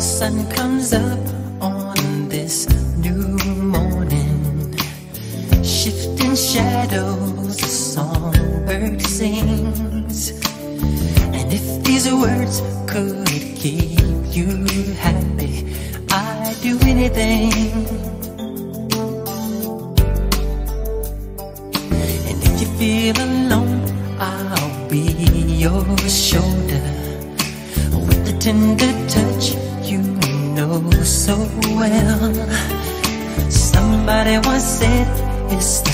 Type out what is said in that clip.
sun comes up on this new morning, shifting shadows, a songbird sings. And if these words could keep you happy, I'd do anything. And if you feel alone, I'll be your shoulder with a tender touch so well. Somebody once said it's the